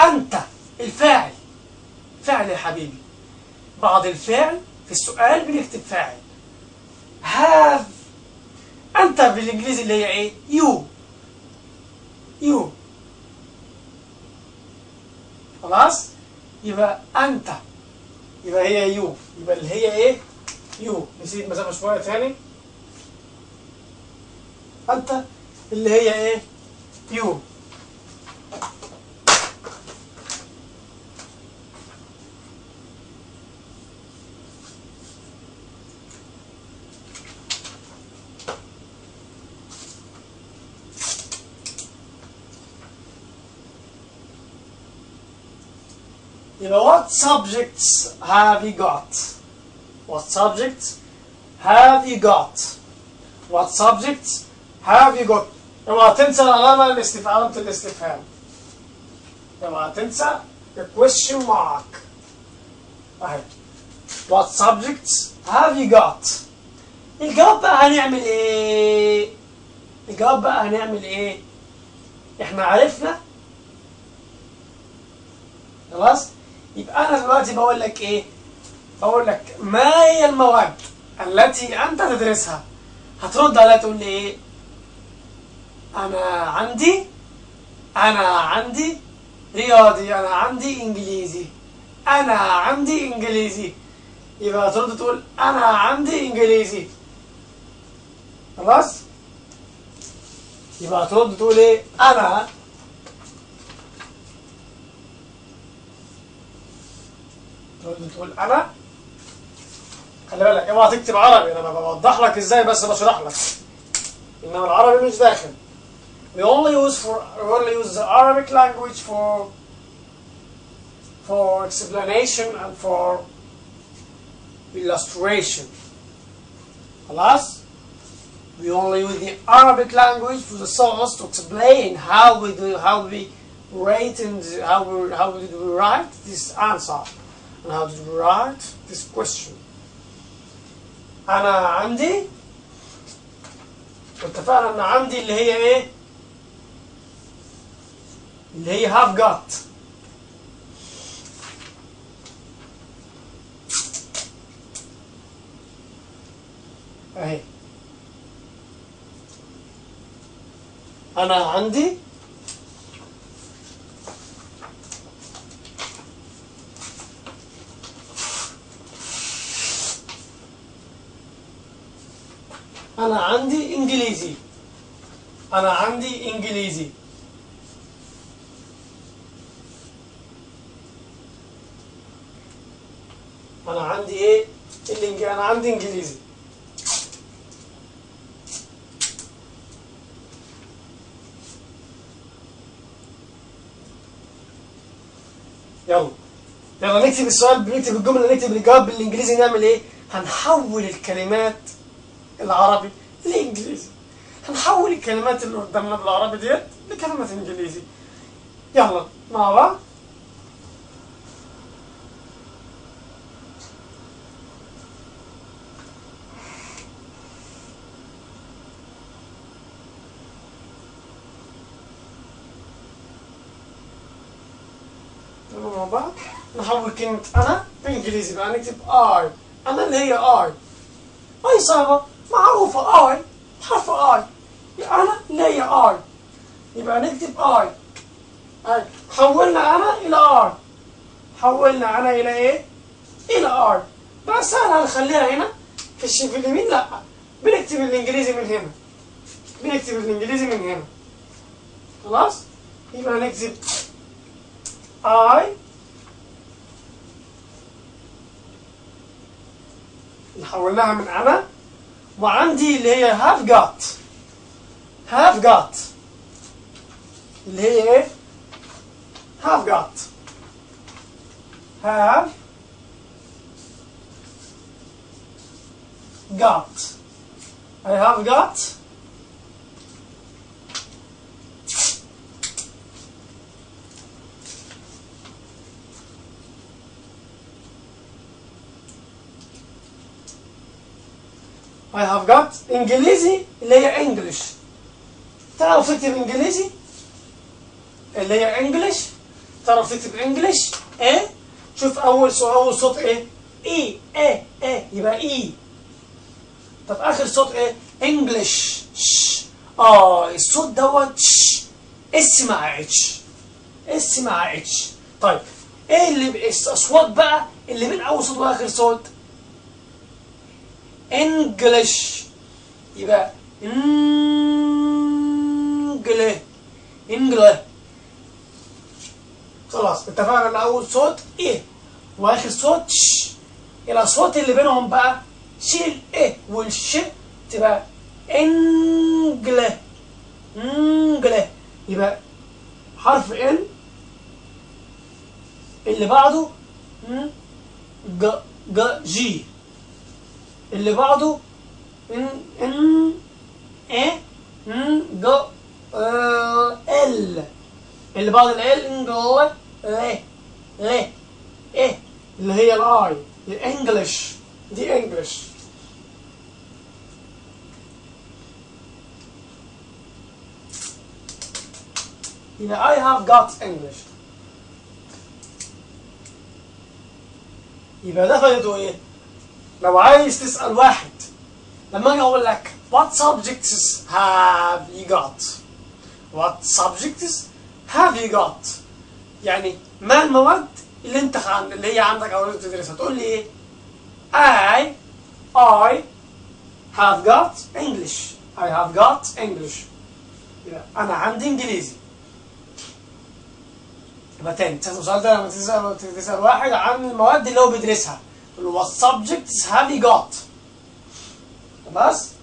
أنت الفاعل. فعل يا حبيبي. بعد الفعل في السؤال بنكتب فاعل. have أنت بالإنجليزي اللي هي إيه؟ you you خلاص؟ يبقى أنت. يبقى هي يو. يبقى اللي هي إيه؟ يو. نسيت مسافة شوية تاني. أنت اللي هي إيه؟ يو. يبقى what subjects have you got what subjects have you got what subjects have you got اوعى تنسى العلامة الاستفهام علامة الاستفهام اوعى تنسى the question mark اهي what subjects have you got الجواب بقى هنعمل ايه الجواب بقى هنعمل ايه احنا عرفنا خلاص يبقى أنا دلوقتي بقول لك إيه؟ بقول لك ما هي المواد التي أنت تدرسها؟ هترد عليها تقول لي إيه؟ أنا عندي أنا عندي رياضي أنا عندي إنجليزي أنا عندي إنجليزي. يبقى هترد تقول أنا عندي إنجليزي. خلاص؟ يبقى هترد تقول إيه؟ أنا تقول أنا خلي بالك اوعى تكتب عربي أنا بوضح لك إزاي بس بشرح لك انما العربي مش داخل we only use for we only use the Arabic language for for explanation and for illustration خلاص we only use the Arabic language for the source to explain how we do how we rate and how we how we write this answer and how we write this question. أنا عندي؟ واتفقنا أن عندي اللي هي إيه؟ اللي هي have got. أهي. أنا عندي؟ أنا عندي إنجليزي. أنا عندي إنجليزي. أنا عندي إيه؟ الإنج... أنا عندي إنجليزي. يلا. يلا نكتب السؤال بنكتب الجملة نكتب الاجابه بالإنجليزي نعمل إيه؟ هنحول الكلمات العربي لانجليزي هنحول الكلمات اللي قدامنا بالعربي ديت؟ لكلمه إنجليزي. يلا مع بعض. مع بعض. نحول كلمة أنا بالإنجليزي بقى نكتب I. أنا اللي هي I. أي صعبة. معروفة I حرف I أنا اللي هي I يبقى نكتب I حولنا أنا إلى I حولنا أنا إلى إيه؟ إلى I بقى سهل هنخليها هنا. في الش في اليمين لأ. بنكتب الإنجليزي من هنا. بنكتب الإنجليزي من هنا. خلاص؟ يبقى نكتب I حولناها من أنا وعندي اللي هي have got have got اللي هي إيه؟ have got have got I have got I have got انجليزي اللي هي انجلش تعرف تكتب انجليزي اللي هي انجلش تعرف تكتب انجلش إيه شوف أول صوت أول صوت إيه؟ إي إيه إيه يبقى إي. طب آخر صوت إيه؟ انجلش ش آه الصوت دوت ش اس مع إتش. اس مع إتش. طيب إيه اللي الاصوات بقى؟ اللي بين أول صوت وآخر صوت؟ انجلش يبقى انجله انجله خلاص اتفقنا. ان اول صوت إيه؟ واخر صوت ش. الاصوات اللي بينهم بقى شيل إيه؟ والش تبقى انجله انجله يبقى حرف إن. اللي بعده ج ج جي. اللي بعده ان ان إيه؟ ان ج آه، ال. اللي بعد ال انجل ل ل إيه؟ اللي هي الاي الانجليش دي انجليش يبقى I have got English. يبقى ده فايدته إيه؟ لو عايز تسأل واحد لما أجي أقول لك what subjects have you got what subjects have you got يعني ما المواد اللي أنت اللي هي عندك أو اللي أنت بتدرسها تقول لي إيه I I have got English. I have got English. أنا عندي إنجليزي. يبقى تاني ده لما تسأل واحد عن المواد اللي هو بيدرسها. What subjects have you got? بس